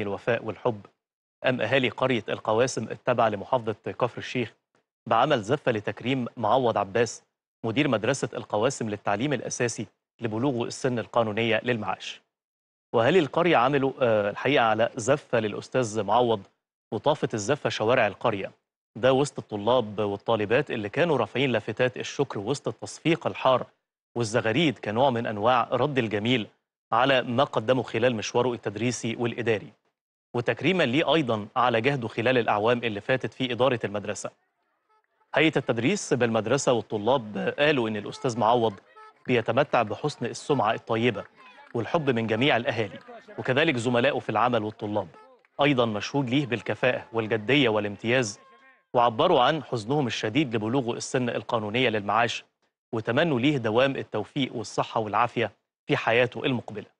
الوفاء والحب؟ قام أهالي قرية القواسم التابعة لمحافظة كفر الشيخ بعمل زفة لتكريم معوض عباس مدير مدرسة القواسم للتعليم الأساسي لبلوغه السن القانونية للمعاش؟ وأهالي القرية عملوا آه، الحقيقة على زفة للأستاذ معوض وطافت الزفة شوارع القرية ده وسط الطلاب والطالبات اللي كانوا رافعين لافتات الشكر وسط التصفيق الحار والزغاريد كنوع من أنواع رد الجميل على ما قدمه خلال مشواره التدريسي والإداري؟ وتكريما ليه أيضا على جهده خلال الأعوام اللي فاتت في إدارة المدرسة. هيئة التدريس بالمدرسة والطلاب قالوا إن الأستاذ معوض بيتمتع بحسن السمعة الطيبة والحب من جميع الأهالي وكذلك زملائه في العمل والطلاب. أيضا مشهود ليه بالكفاءة والجدية والامتياز وعبروا عن حزنهم الشديد لبلوغه السن القانونية للمعاش وتمنوا ليه دوام التوفيق والصحة والعافية في حياته المقبلة.